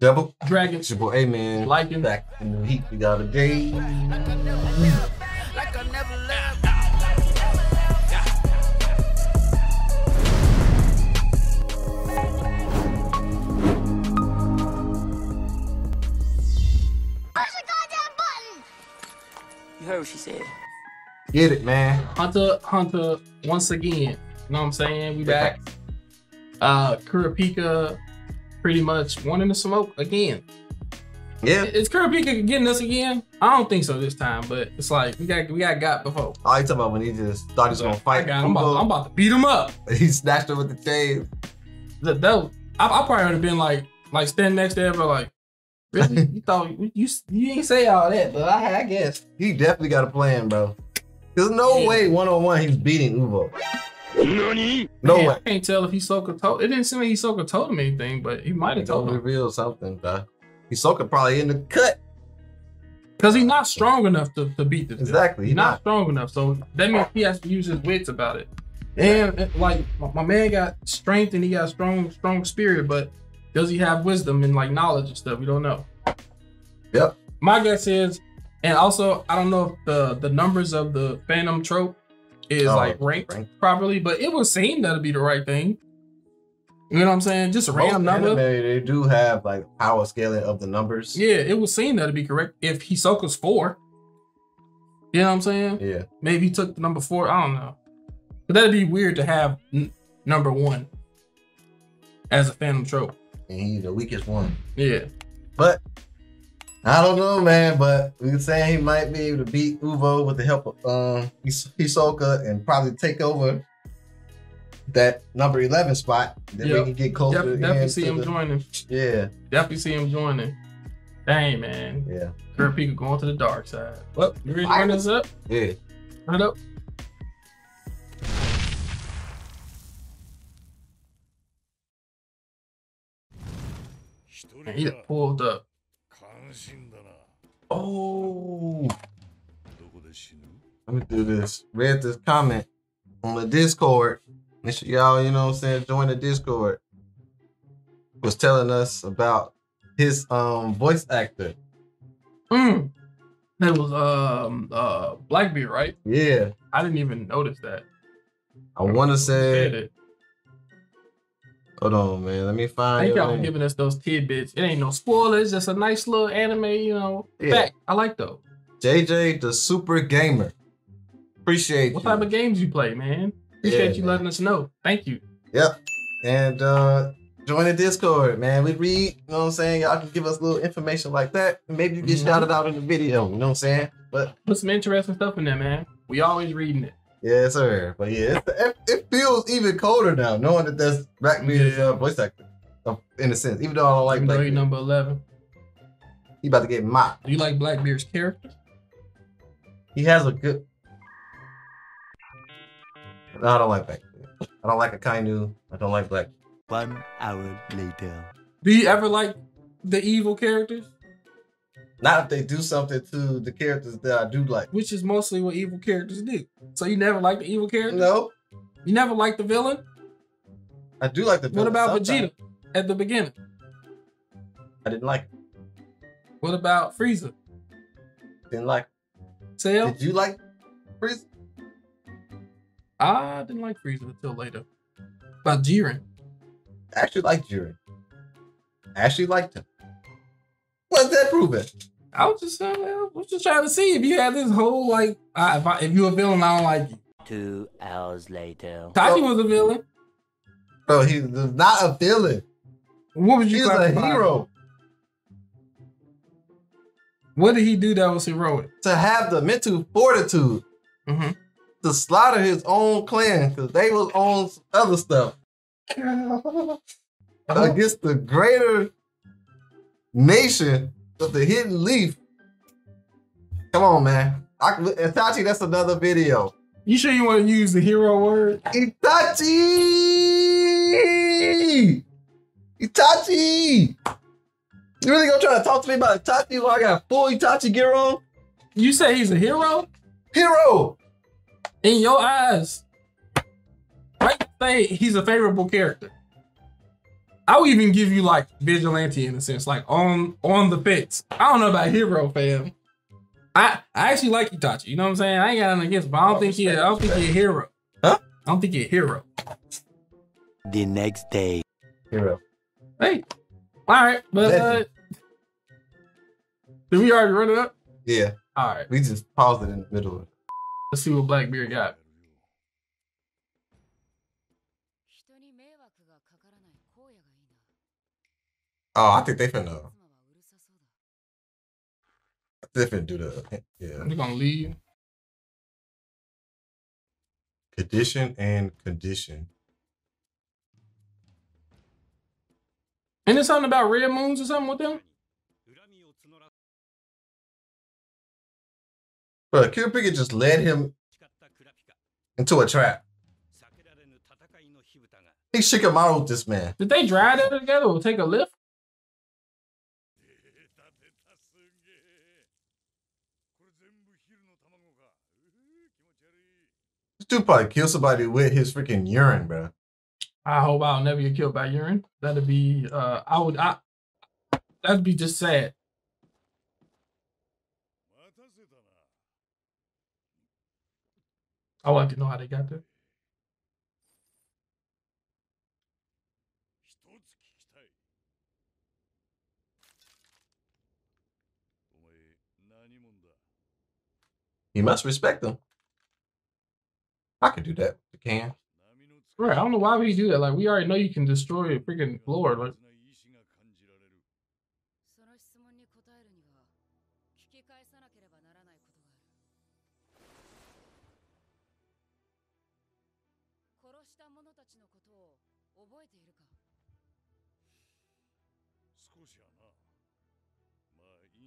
Double. Dragon. It's your boy Amenz. Like him. Back in the heat, we got a day. You heard what she said. Get it, man. Hunter, Hunter, once again. You know what I'm saying? We back. Uh Kurapika pretty much wanting to smoke again. Yeah. Is Kurapika getting us again? I don't think so this time, but it's like we got we got got before. All you talking about when he just thought he was gonna fight. got, I'm, about, about to beat him up. He snatched her with the chain. That, that was- I, I probably would have been like like standing next to him, but like, really? you thought you you, you ain't say all that, but I, I guess. He definitely got a plan, bro. There's no Yeah. way one on one he's beating Uvo. No Man, way. I can't tell if Hisoka told. It didn't seem like Hisoka told him anything, but he might have Don't told him reveal something, bro. Hisoka probably in the cut. because he's not strong enough to, to beat this. Exactly. He's He's not not. strong enough, so that means he has to use his wits about it. And uh, like my, my man got strength and he got strong, strong spirit, but does he have wisdom and like knowledge and stuff? We don't know. Yep. My guess is, and also I don't know if the the numbers of the Phantom Troupe is Oh, like ranked, properly, but it would seem that'd be the right thing. You know what I'm saying? Just a random Most number. anime, they do have like power scaling of the numbers. Yeah, it would seem that'd be correct if Hisoka's four. You know what I'm saying? Yeah. Maybe he took the number four. I don't know. But that'd be weird to have n- number one as a Phantom Troupe. And he's the weakest one. Yeah. But I don't know, man. But we were saying he might be able to beat Uvo with the help of um His- Hisoka and probably take over that number eleven spot. Then Yep. we can get closer. Def- definitely see him the- joining. Yeah, Definitely see him joining. Dang, man. yeah, Kurapika going to the dark side. Well, you ready to run this up? yeah. Run it up. Man, he pulled up. Oh. Let me do this. Read this comment on the Discord. Make sure y'all, you know what I'm saying, join the Discord. Was telling us about his um voice actor. Mm. That was um uh Blackbeard, right? Yeah. I didn't even notice that. I, I wanna say Hold on, man. Let me find. Thank y'all for giving us those tidbits. It ain't no spoilers, just a nice little anime, you know. Yeah. Fact. I like those. JJ the Super Gamer. Appreciate What you. type of games you play, man? Appreciate Yeah, you man. letting us know. Thank you. Yep. And uh join the Discord, man. We read, you know what I'm saying? Y'all can give us little information like that. Maybe you get Mhm. shouted out in the video, you know what I'm saying? But Put some interesting stuff in there, man. We always reading it. Yes, sir. But yeah, it's, it, it feels even colder now, knowing that that's Blackbeard's Yeah. uh, voice actor. uh, In a sense, even though I don't like Even though he Blackbeard, number eleven. he about to get mocked. Do you like Blackbeard's character? He has a good. No, I don't like Blackbeard. I don't like Akainu. I don't like Black. One hour later. Do you ever like the evil characters? Not if they do something to the characters that I do like. Which is mostly what evil characters do. So you never like the evil character? No, You never like the villain? I do like the. What about sometimes. Vegeta at the beginning? I didn't like. It. What about Frieza? Didn't like. Cell? Did you like Frieza? I didn't like Frieza until later. About Jiren. I actually liked Jiren. I actually liked him. What's that proving? I was just, uh, I was just trying to see if you had this whole like, I, if, I, if you a villain, I don't like you. Two hours later. Tachi was a villain. Bro, he's not a villain. What was you He's a hero. What did he do that was heroic? To have the mental fortitude Mm-hmm. to slaughter his own clan because they was on other stuff against the greater nation of the hidden leaf. Come on, man. I, Itachi, that's another video. You sure you want to use the hero word? Itachi! Itachi! You really gonna try to talk to me about Itachi while I got full Itachi gear on? You say he's a hero Hero! in your eyes. Right? Say he's a favorable character. I would even give you like vigilante in a sense, like on on the fence. I don't know about hero, fam. I I actually like Itachi. You know what I'm saying? I ain't got nothing against, him, but I don't think he. I don't think he a hero. Huh? I don't think he a hero. The next day. Hero. Hey, all right, but uh, did we already run it up? Yeah, All right, we just paused it in the middle let's see what Blackbeard got. Oh, I think they finna. They finna do the yeah. They're gonna leave. Condition and condition. And there's something about red moons or something with them. But Kurapika just led him into a trap. He Shikamaru this man. Did they drive together or take a lift? Tupac kill somebody with his freaking urine, bro. I hope I'll never get killed by urine. That'd be uh I would I that'd be just sad. Oh, I want to know how they got there. You must respect them. I could do that. I can. Right. I don't know why we do that. Like we already know you can destroy a freaking floor. Like.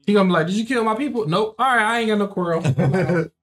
He gonna be like, "Did you kill my people?" Nope. All right, I ain't got no quarrel.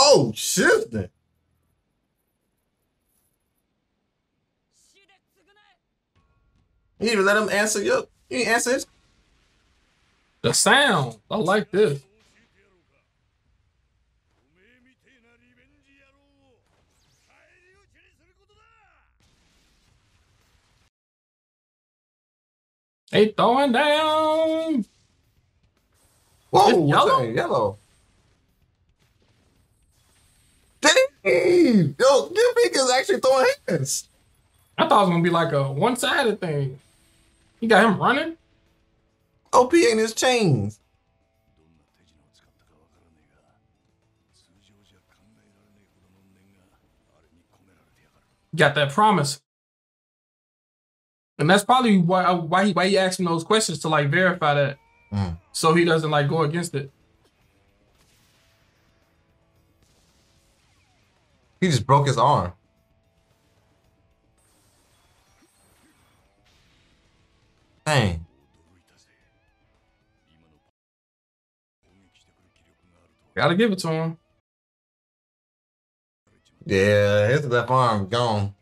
Oh, shifting. You even let him answer you. Ain't answer. The sound. I like this. They throwing down. Whoa, yellow. yellow. Dang! Yo, Jimmy is actually throwing hands. I thought it was gonna be like a one-sided thing. You got him running? OP ain't his chains. Got that promise. And that's probably why why he why he asking those questions to like verify that. Mm. So he doesn't like go against it. He just broke his arm. Dang. Gotta give it to him. Yeah, his left arm gone.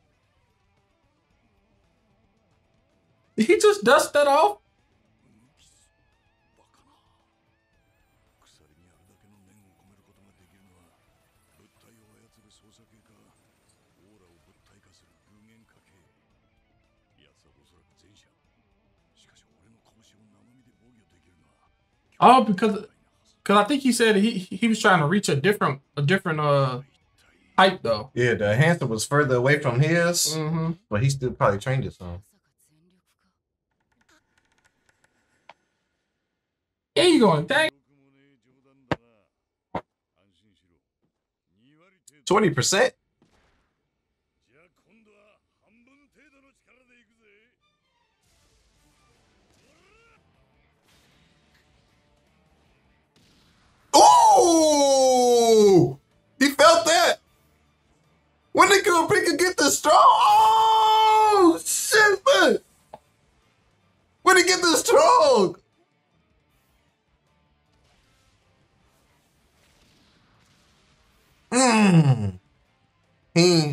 He just dusted that off. Oh, because because I think he said he he was trying to reach a different a different uh height though. Yeah, the enhancer was further away from his, mm -hmm. but he still probably trained it some. There you going. Twenty percent. Oh! He felt that. When did Kurapika get the straw? Oh, shit, man. When did he get the strong? Mmm. Hmm.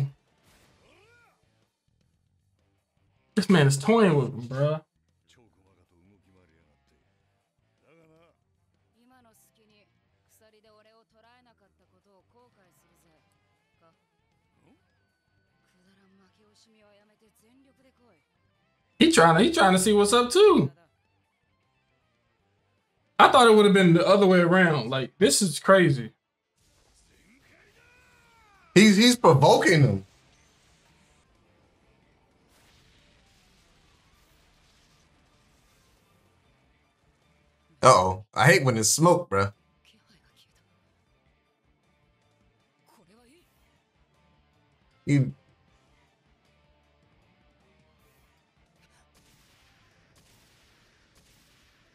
This man is toying with him, bruh. He trying to he trying to see what's up too. I thought it would have been the other way around. Like this is crazy. He's he's provoking them. Uh oh, I hate when it's smoke, bruh. He.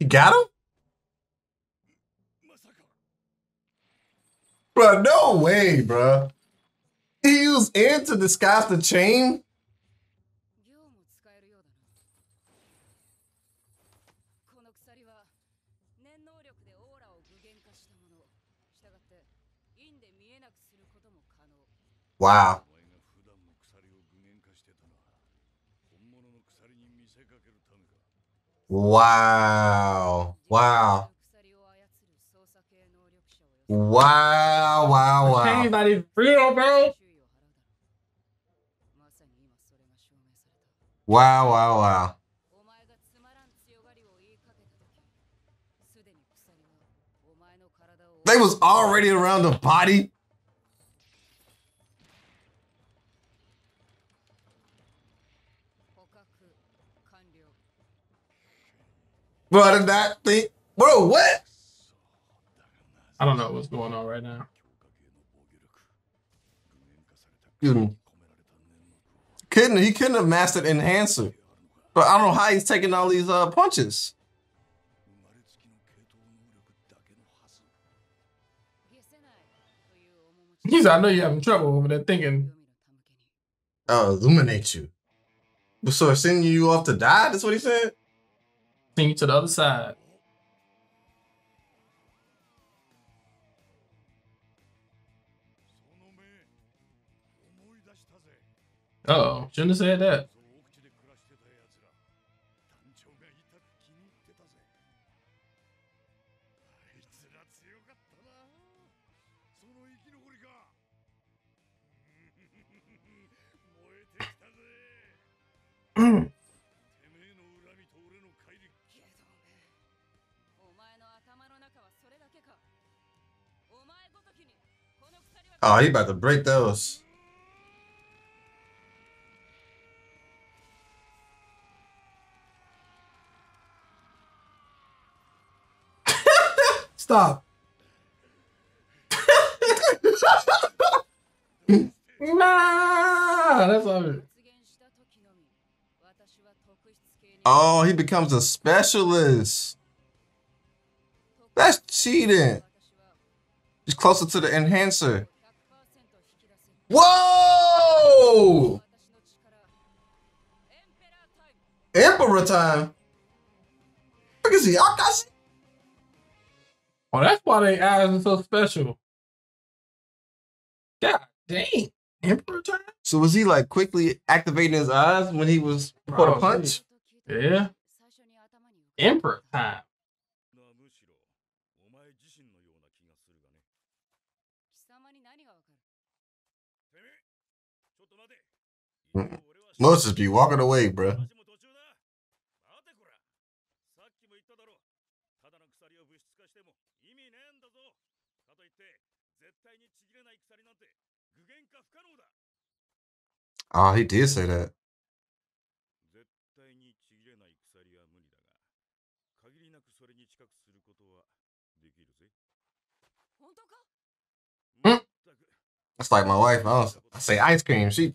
He got him? Bro, no way, bro. He used it to disguise the chain? Wow. Wow. Wow. Wow, wow, wow. Real, bro? Wow, wow, wow. They was already around the body. Bro, that thing. Bro, what? I don't know what's going on right now. Couldn't he couldn't have mastered enhancer, but I don't know how he's taking all these uh, punches. He's. I know you're having trouble over there thinking. I'll illuminate you. So sending you off to die? That's what he said. Sing to the other side. Uh oh, shouldn't have said that. Mm. Oh, he about to break those. Stop. nah, that's. Oh, he becomes a specialist. That's cheating. He's closer to the enhancer. Whoa! Emperor time. Look at he Akashi. Oh, that's why they eyes are so special. God dang. Emperor time? So was he like quickly activating his eyes when he was for oh, the punch? Yeah. Emperor time. Moses be walking away, bro. Ah, oh, he did say that. Hmm? That's like my wife. I, was, I say ice cream. She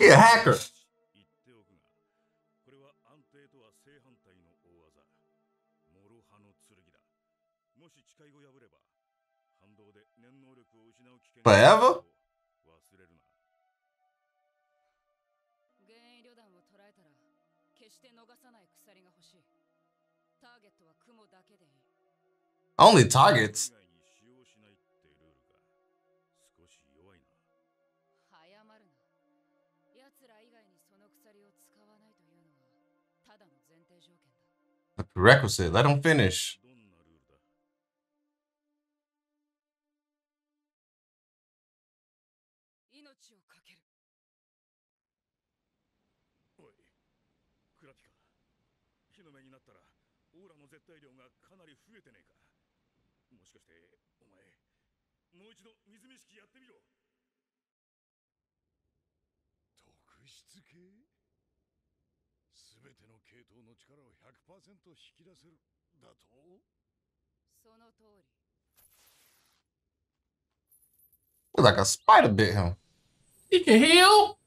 He a hacker. Forever? Only targets? prerequisite. Let them finish. 力を100%引き出せるだとその通り like a spider bit him. He can heal.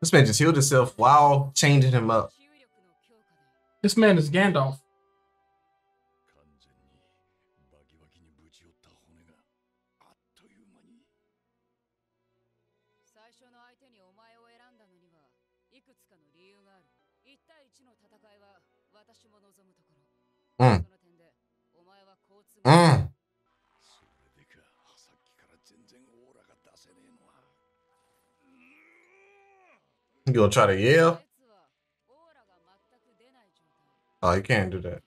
This man just healed himself while changing him up. This man is Gandalf. You gonna try to yell? I can't do that.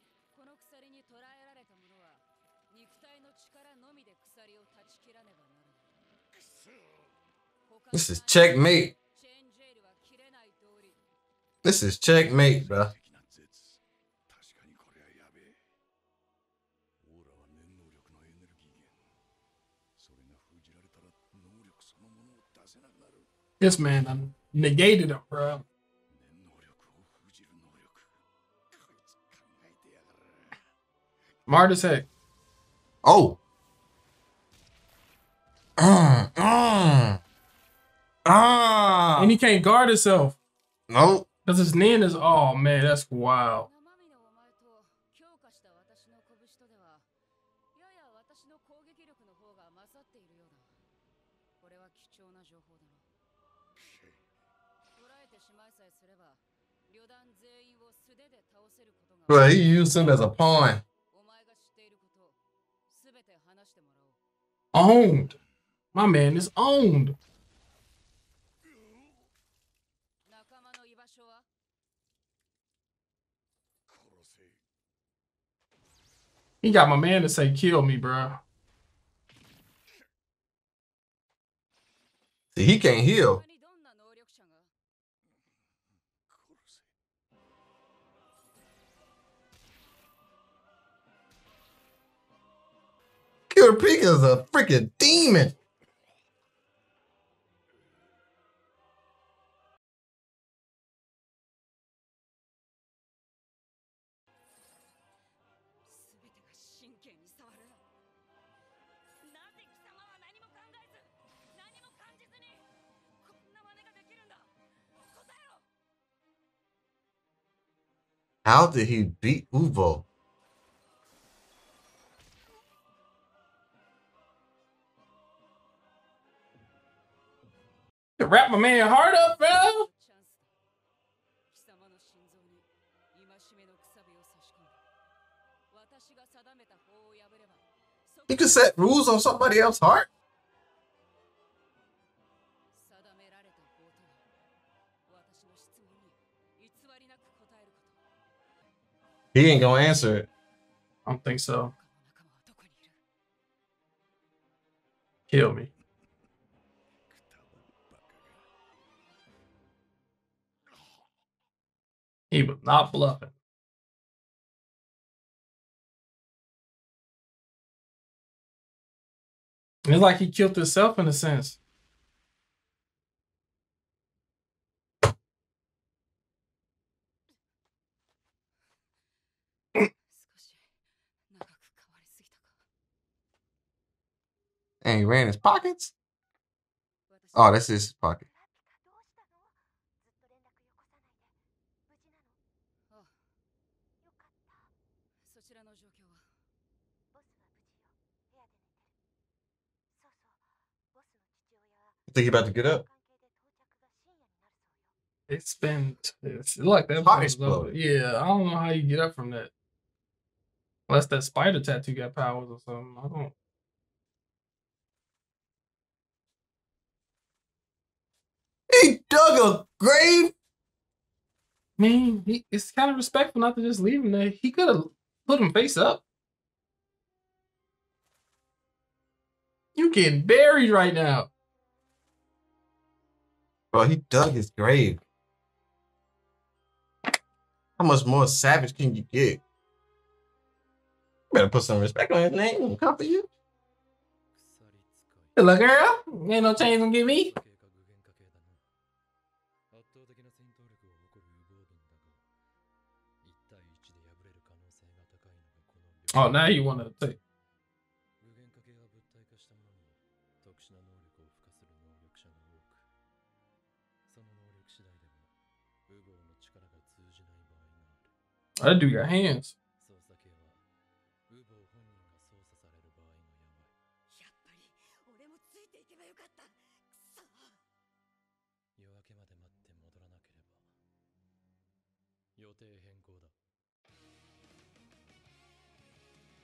This is checkmate. This is checkmate, bro. This man, I'm negated it, bro. Smart as heck. Oh. Mm, mm. Ah. And he can't guard himself. Nope. Because his name is, oh man, that's wild. Well, he used him as a pawn. Owned. My man is owned. 場所は He got my man to say, kill me, bro. See, he can't heal. Kurapika is a freaking demon. How did he beat Uvo? To wrap my man heart up, bro. He could set rules on somebody else's heart. He ain't gonna answer it. I don't think so. Kill me. He was not bluffing. It's like he killed himself in a sense. And he ran his pockets? Oh, that's his pocket. I think he about to get up. It's been it's like that. Yeah, I don't know how you get up from that. Unless that spider tattoo got powers or something. I don't. He dug a grave. I mean, he, it's kind of respectful not to just leave him there. He could have put him face up. You getting buried right now. Bro, he dug his grave. How much more savage can you get? Better put some respect on his name and comfort you. Hello, girl, ain't no chains gonna get me. 系か具現化系だな圧倒的な戦闘力を誇る無謀軍だが1対1で敗れる可能性が高いのがこの両 Oh, now you want to take. 具現化系は物体化したものに特殊な能力を付加する能力者が多くその能力次第ではウボウの力が通じない場合がある That dude got hands.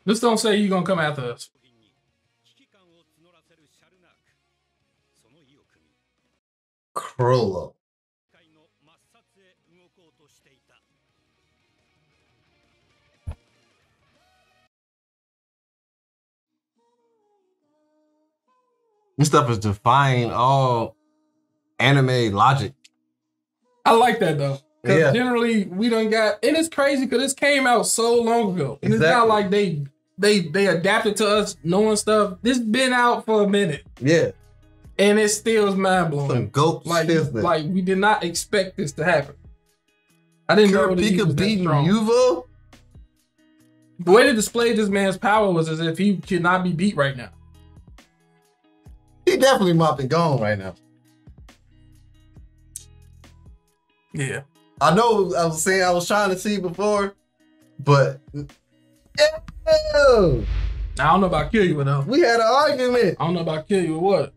Just don't say you're gonna come after us. Chrollo. This stuff is defying all anime logic. I like that though. Cause yeah. generally we don't got and it's crazy because this came out so long ago. And exactly. it's not like they they they adapted to us knowing stuff. This been out for a minute. Yeah. And it still is mind Some blowing. goat Like, business. like we did not expect this to happen. I didn't know that he was beating. Uvo? The way they displayed this man's power was as if he could not be beat right now. He definitely might be gone right now. Yeah. I know I was saying I was trying to see before, but I don't know about Killua though. we had an argument I don't know about Killua or what.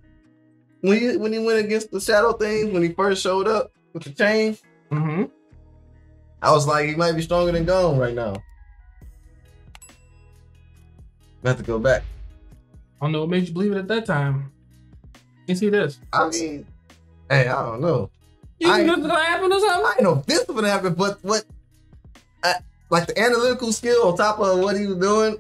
when he when he went against the shadow things when he first showed up with the chain. Mm-hmm. I was like, he might be stronger than Gon right now. I have to go back. I don't know what made you believe it at that time. You see this? I mean, hey, I don't know. You think this is gonna happen or I something? didn't know this was gonna happen, but what, I, like the analytical skill on top of what he was doing.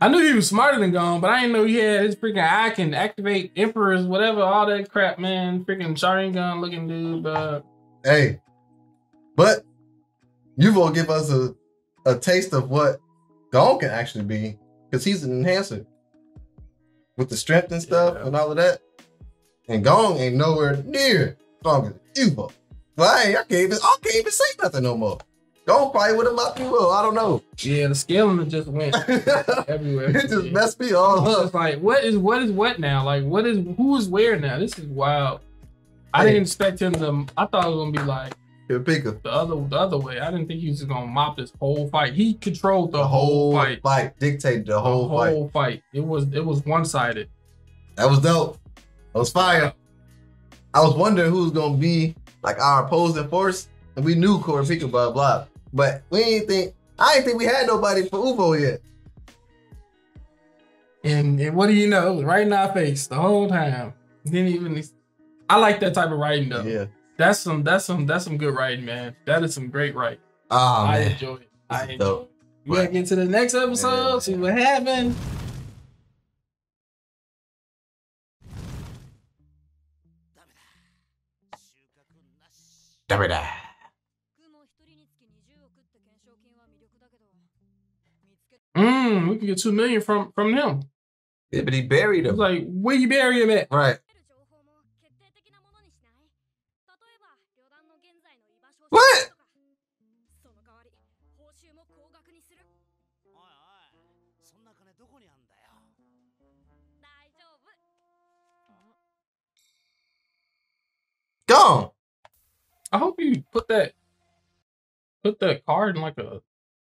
I knew he was smarter than Gon, but I didn't know he had his freaking eye can activate emperors, whatever, all that crap, man. Freaking Sharingan looking dude, but Hey, but you will give us a, a taste of what Gon can actually be, because he's an enhancer with the strength and stuff Yeah. and all of that. And Gon ain't nowhere near stronger than Uvo. Well, I, I can't even I can't even say nothing no more. Gold probably would have mopped you up. I don't know. Yeah, the scaling just went everywhere. It just yeah. messed me all up. It's like, what is what is what now? Like, what is who is where now? This is wild. I hey. didn't expect him to. I thought it was gonna be like He'll. The other the other way. I didn't think he was just gonna mop this whole fight. He controlled the, the whole, whole, fight. Fight dictated the whole, the whole fight. It was it was one sided. That was dope. That was fire. I was wondering who's gonna be like our opposing force, and we knew Kurapika blah blah. But we ain't think I didn't think we had nobody for Uvo yet. And, and what do you know? Right in our face the whole time. Didn't even. I like that type of writing though. Yeah. That's some. That's some. That's some good writing, man. That is some great writing. Oh, I man. enjoy it. I enjoy. Dope. It. We gotta get to the next episode. See what happened. Damn. Mm, we can get two million from from them. Yeah, but he buried him. Like, where you bury him at? Right. What? Gone. I hope you put that put that card in like a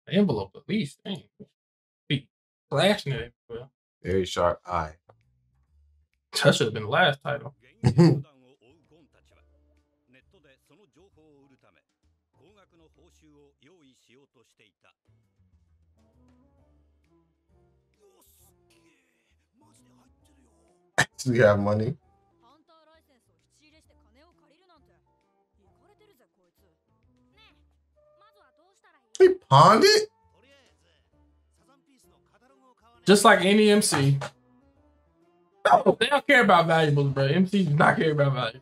envelope at least. Dang slashing it. Very sharp eye. that should have been the last title. We have money. He pawned it? Just like any MC. No, they don't care about valuables, bro. MCs do not care about value.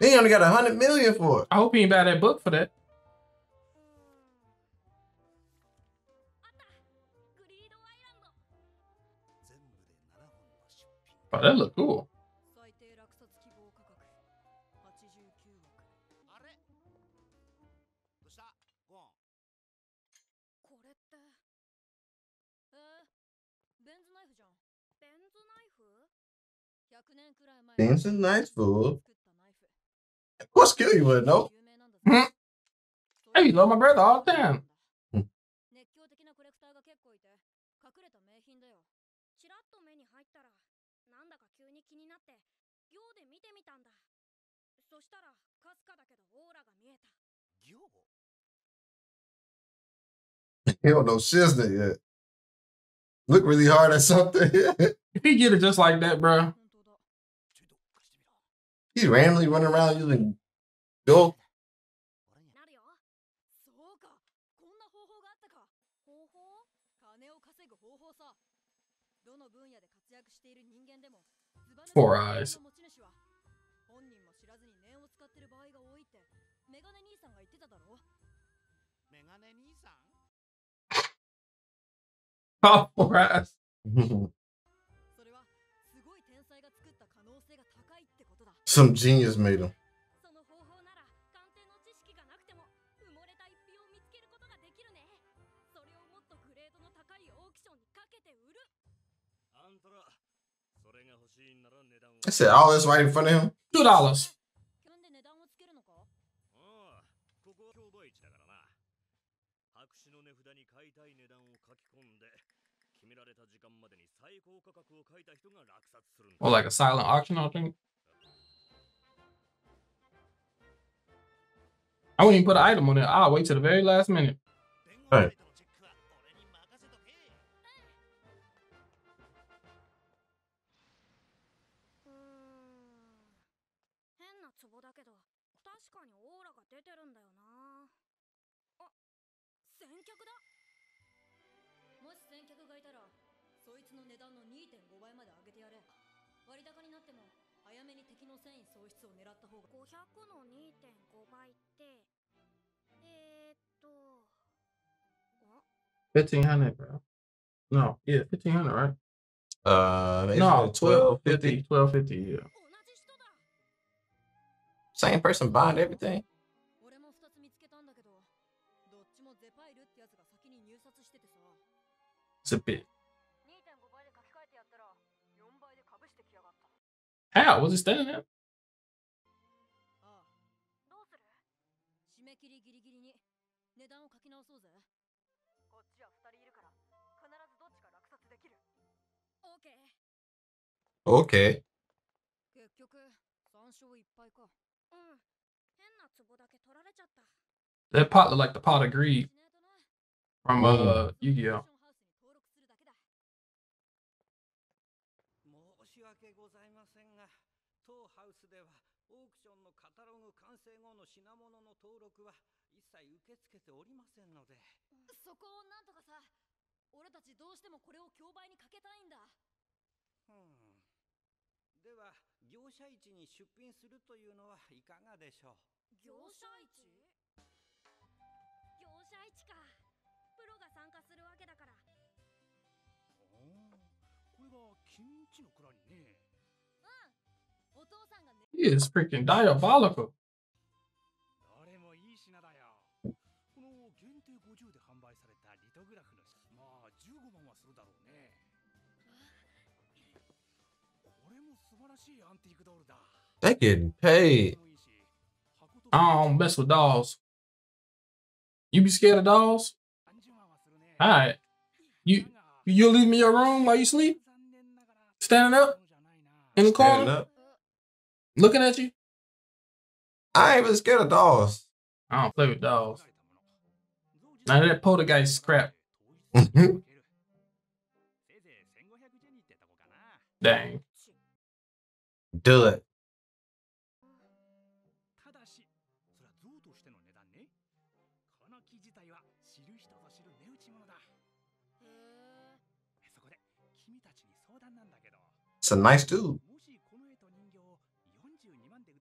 They only got a hundred million for it. I hope he ain't buy that book for that. Oh, that look cool. Seems a nice food. Of course, kill you with no. Hmm? Hey, you love my brother all the time. He don't know shiznit yet. Look really hard at something. if he get it just like that, bro, He's randomly running around using gold. Four eyes. Oh, four. Some genius made him. I said all this right in front of him. Two dollars. Or like a silent auction, I think. I wouldn't even put an item on it. I'll wait till the very last minute. All right. Fifteen hundred, bro. No, yeah, fifteen hundred, right? Uh, no, twelve fifty. Twelve fifty, yeah. Same person buying everything. It's a bit. How was it standing there? Okay. That pot looked like the pot of greed from uh, mm. Yu-Gi-Oh. 者市に出品するというのはいかがでしょう？業者市？業者市か。プロが参加するわけだから。これが君んちの蔵にね。お父さん。がね He is freaking diabolical. They getting paid. I don't mess with dolls. You be scared of dolls? Alright. You you leave me your room while you sleep? Standing up? In the corner? Looking at you? I ain't even scared of dolls. I don't play with dolls. Now that poltergeist crap. Dang. Do it. It's a nice dude.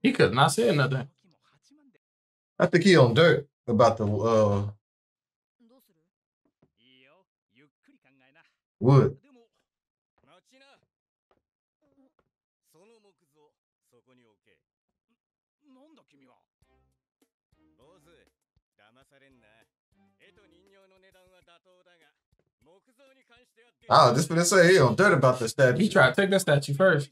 He could not say nothing. I think he on dirt about the uh wood. I just gonna say he on dirt about the statue. He tried to take that statue first.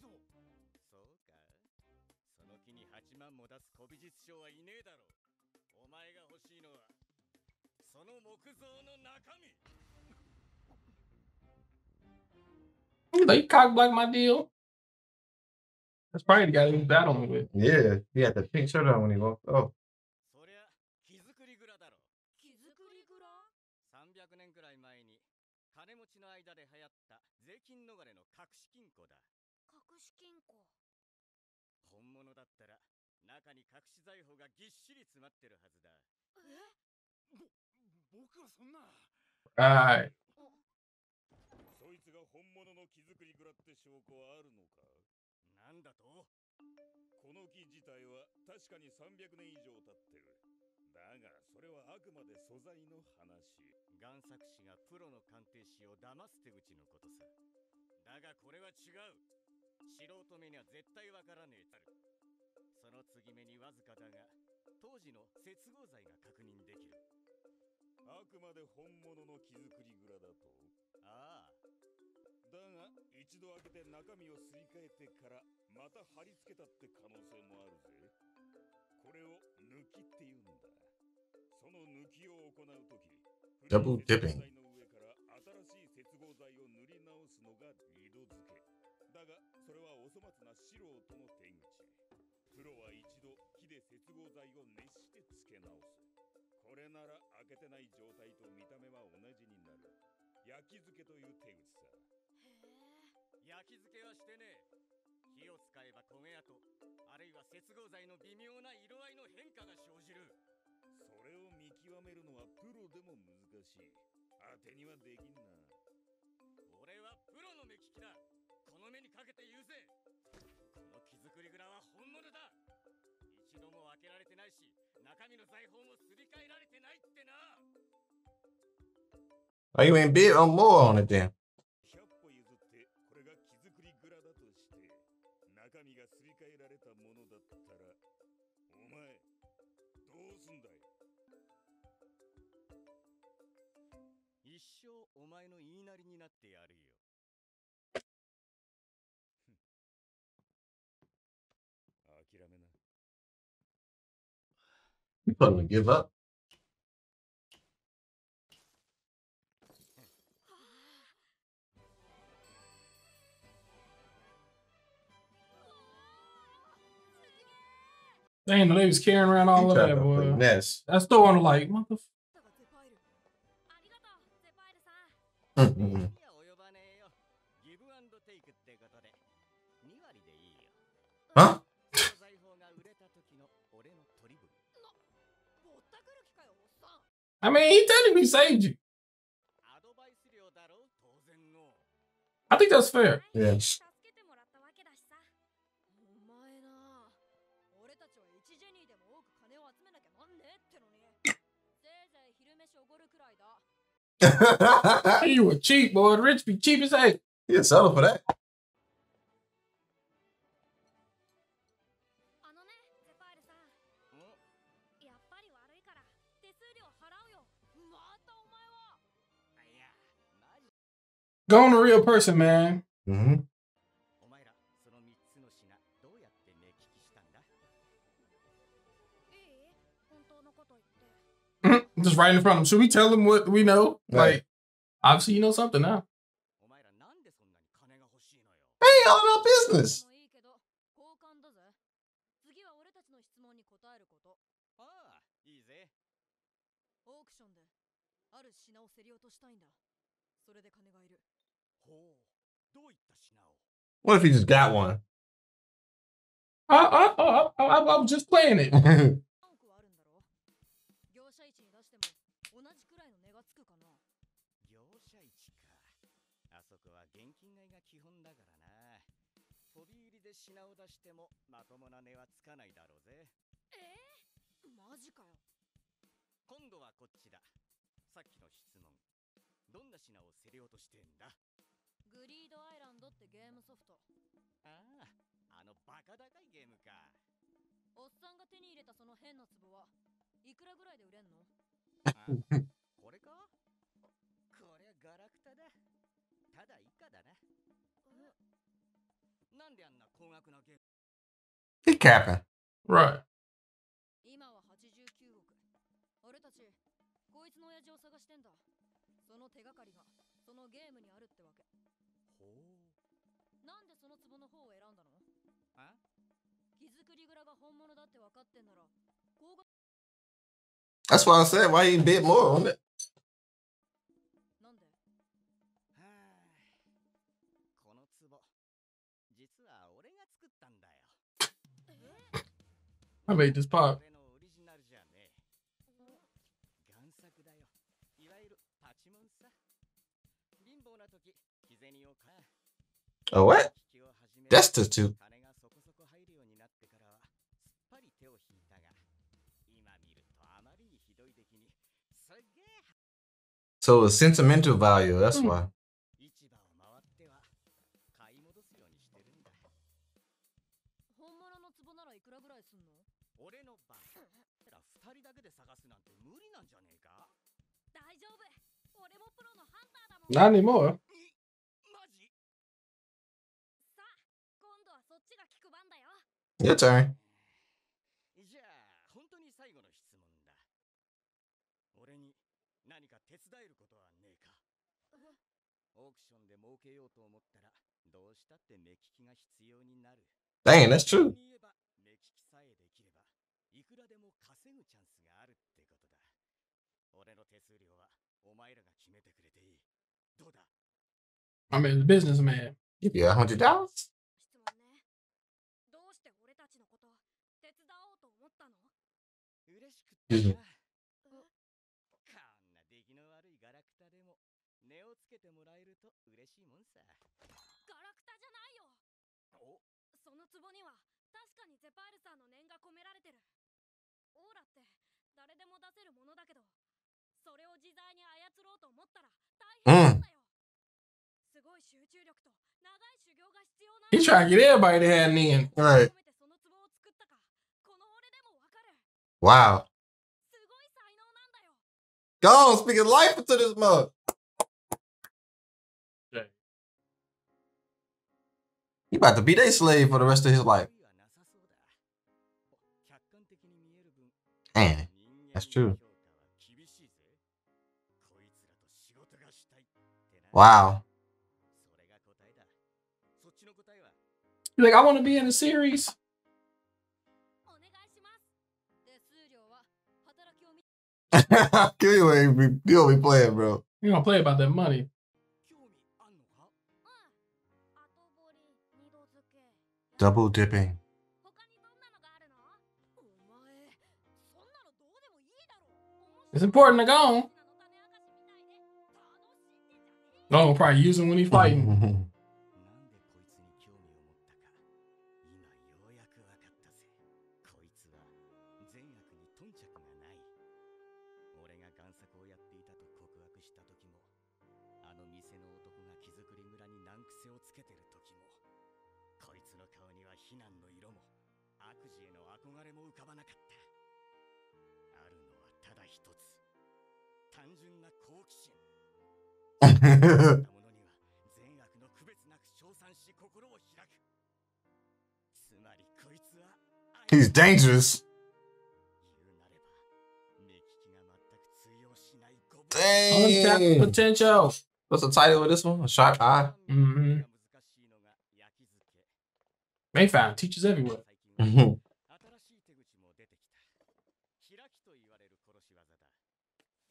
you cock block my deal. That's probably the guy he was battling with. Yeah, he had the pink shirt on when he walked. Oh. はずだ。僕はそんな。Alright. そいつが本物の木造り蔵って証拠はあるのか？なんだと？この木自体は確かに300年以上経ってる。だがそれはあくまで素材の話。贋作師がプロの鑑定士を騙す手口のことさ。だがこれは違う。素人目には絶対わからねえ。たるその継ぎ目にわずかだが当時の接合剤が確認できる。あくまで本物の木造り蔵だと。ああ。だが一度開けて中身をすり替えてからまた貼り付けたって可能性もあるぜ。これを抜きって言うんだ。その抜きを行うとき Double dipping の上から新しい接合剤を塗り直すのが二度付け。だがそれはお粗末な素人の手口プロは一度木で接合剤を熱して付け直す。これなら開けてない状態と見た目は同じになる。焼き付けという手口さ。焼き付けはしてねえ。火を使えば焦げ跡あるいは接合剤の微妙な色合いの変化が生じる。それを見極めるのはプロでも難しい。当てにはできんな。俺はプロの目利きだ。この目にかけて言うぜ。この木造り蔵は本物だ一度も開けられてないし中身の財宝もすり替えられてないってな oh, you ain't bid on more on it then. You couldn't have give up. Damn, they was carrying around all of that, boy. Finesse. That's the one like, motherfucker. Mm-hmm. Huh? I mean, he technically saved you. I think that's fair. Yeah. you were cheap, boy. Rich be cheap as heck. Yeah, settle for that. Go on a real person, man. Mm-hmm. mm-hmm. Just right in front of him. Should we tell him what we know? Right. Like, obviously, you know something now. They ain't all about business. What if he just got one? I I I, I, I was just playing it. グリードアイランドってゲームソフト。あああのバカ高いゲームか。おっさんが手に入れたその変な壺はいくらぐらいで売れんの？これか？こりゃガラクタだ。ただ以下だな。なんであんな高額なゲーム？It Kappa. Right. That's why I said why you bid more on it. I made this pop. A what? Destitute. So sentimental value, that's why. Not anymore. マジさあ、今度はそっちが聞く番だよ。Your turn. Dang, that's true. I mean, the businessman. Give you a hundred dollars. Mm. He trying to get everybody to have in. Right. Wow. God, speaking life into this mug. He about to be their slave for the rest of his life. Man, that's true. Wow. You're like, I want to be in a series. you ain't be, you don't be playing, bro. You don't play about that money. Double dipping. It's important to go. No, he'll probably use him when he's fighting. He's dangerous. Dang. potential. What's the title of this one? A sharp eye. Mm-hmm. Teaches everywhere.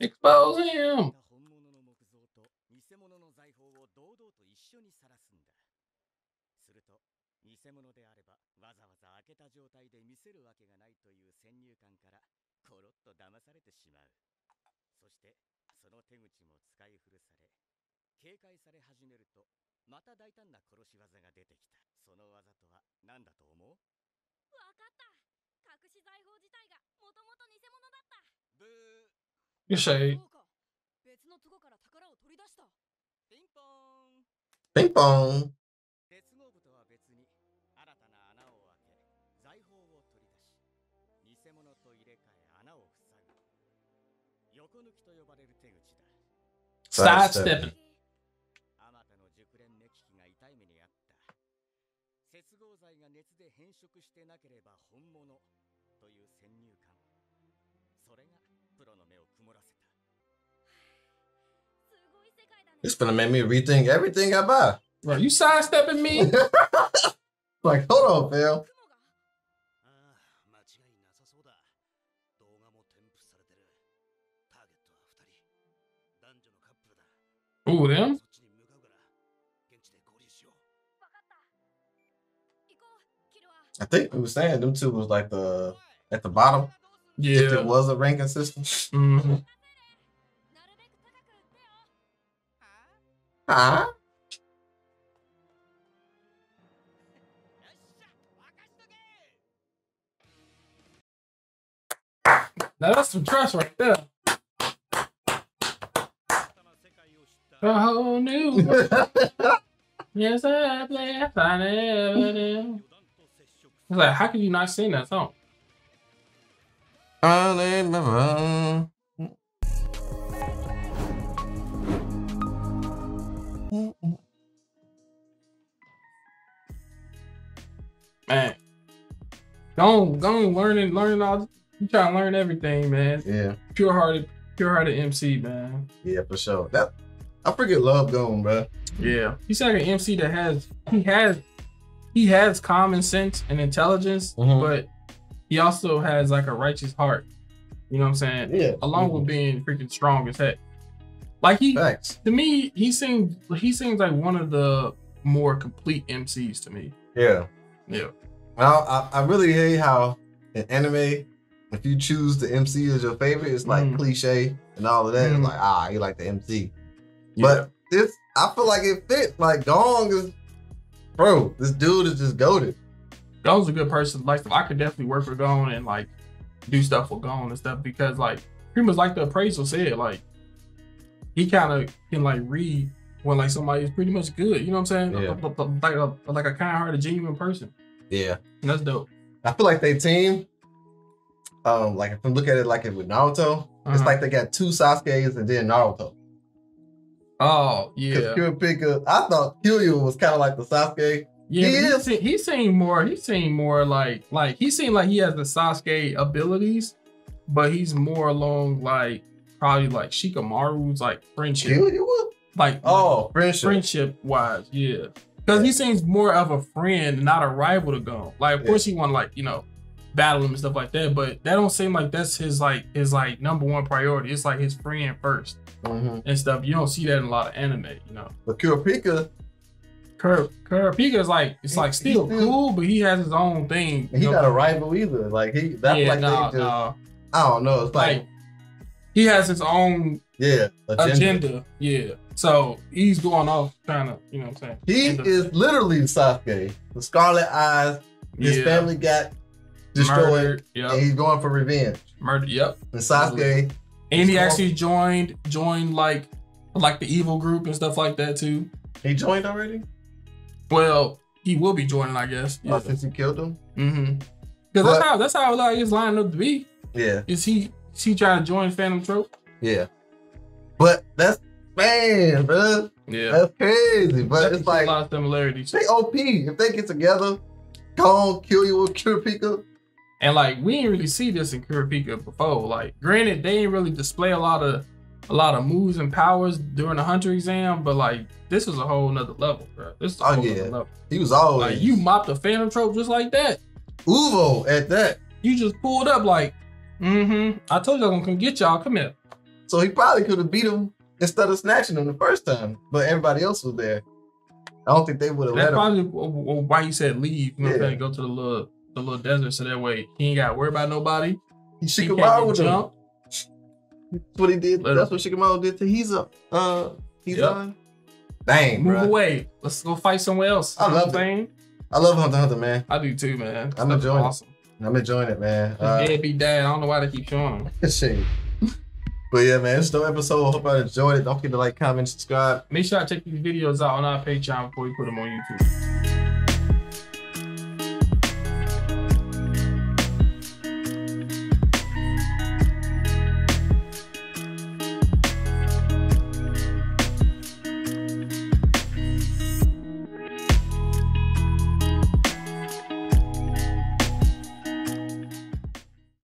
Expose him. 緒にさらすんだ。すると偽物であればわざわざ開けた状態で見せるわけがないという先入観からコロッと騙されてしまう。そしてその手口も使い古され警戒され始めるとまた大胆な殺し技が出てきた。その技とは何だと思う？わかった。隠し財宝自体がもともと偽物だった。ブー You shade. そうか別のとこから宝を取り出したピンポーン Ping pong. 鉄合部とは別に新たな穴を開け財宝を取り出し偽物と入れ替え穴を塞ぐ横抜きと呼ばれる手口だ Sidestepping. It's gonna make me rethink everything I buy. Bro, you sidestepping me? like, hold on, Phil. Ooh, them? I think we were saying them two was like the at the bottom. Yeah. If it was a ranking system. Mm-hmm. Huh? Now that's some trust right there. A whole new Yes, I play I never do. Uh, it's like, how could you not sing that song? I never. Man. Go on, go on, learning, learning all. You try to learn everything, man. Yeah, Pure hearted, pure hearted MC, man. yeah, for sure. That I freaking love going, bro. Yeah, he's like an MC that has he has he has common sense and intelligence, Mhm. but he also has like a righteous heart. You know what I'm saying? Yeah. Along with being freaking strong as heck. Like he Facts. to me, he seems he seems like one of the more complete MCs to me. Yeah. Yeah. I, I I really hate how in anime, if you choose the MC as your favorite, it's like Mm. cliche and all of that. Mm. It's like ah, you like the MC. Yeah. But this, I feel like it fit. Like Gon is, bro. This dude is just goaded. Gon's a good person. Like I could definitely work for Gon and like do stuff with Gone and stuff because like pretty much like the appraisal said, like he kind of can like read when like somebody is pretty much good. You know what I'm saying? Yeah. Like a like a kind-hearted, genuine person. Yeah. And that's dope. I feel like they team. Um, like if you look at it like it with Naruto, it's Uh-huh. like they got two Sasuke's and then Naruto. Oh yeah, Pure Pika, I thought Killua was kind of like the Sasuke. yeah. He He, is. he seemed more. He seemed more like like he seemed like he has the Sasuke abilities, but he's more along like probably like Shikamaru's like friendship? Like Oh, friendship. friendship wise, yeah. Because he seems more of a friend, not a rival to Gon. Like, of Yeah. course, he want to like you know battle him and stuff like that. But that don't seem like that's his like his like number one priority. It's like his friend first Mhm. and stuff. You don't see that in a lot of anime, you know. But Kurapika, Kur Kurapika is like it's He- like still still- cool, but he has his own thing. he got a rival either. Like he, that's yeah, like nah, just, nah. I don't know. It's like, Like he has his own yeah, agenda. agenda. Yeah. So he's going off trying to, you know what I'm saying? He up- is literally Sasuke. The Scarlet Eyes. His Yeah. family got destroyed, murdered. and Yep. he's going for revenge. Murdered. Yep. And Sasuke, And he actually joined joined like like the evil group and stuff like that too. he joined already. Well, he will be joining, I guess. Oh, since he killed him. Mm-hmm. Because But- that's how that's how like it's lined up to be. Yeah, Is he is he trying to join Phantom Troupe? yeah. But that's man, bro. Yeah. That's crazy. But Definitely it's see a like lot of similarities. they OP. If they get together, go on, kill you with Kurapika. And like we didn't really see this in Kurapika before. Like, granted, they didn't really display a lot of a lot of moves and powers during the hunter exam, but like this was a whole nother level, bro. This is a Oh, whole yeah. nother level. He was always Like you mopped a Phantom Troupe just like that. Uvo at that. You just pulled up like, mm-hmm. I told you I was gonna come get y'all. Come here. So he probably could have beat him instead of snatching him the first time. But everybody else was there. I don't think they would have That's him. probably w- why he said leave. You know Yeah. saying? Go to the little the little desert so that way he ain't got to worry about nobody. He He shook can't him with him. That's what he did. Let That's him- what Shikamaru did to Hidan. Uh, Hidan. Yep. Dang, Move bro. away. Let's go fight somewhere else. I love I'm? I love Hunter Hunter, man. I do too, man. I'm is enjoying it. awesome. I'm enjoying it, man. Uh, deadbeat dad. I don't know why they keep showing him. shit. But yeah, man, it's no episode. Hope I enjoyed it. Don't forget to like, comment, subscribe. Make sure I check these videos out on our Patreon before we put them on YouTube.